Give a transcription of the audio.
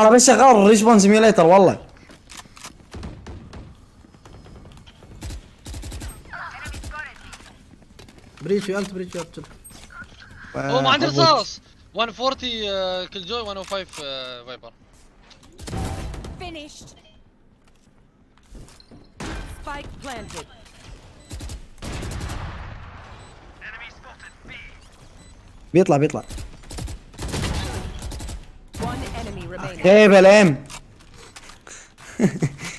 أنا بس شغال respawn simulator والله. Breach ult Breach ult هو ما عندي رصاص. 140 آه، Killjoy 105 آه، Viper Finished. Spike planted. بيطلع بيطلع. One enemy remaining. Hey, Belém.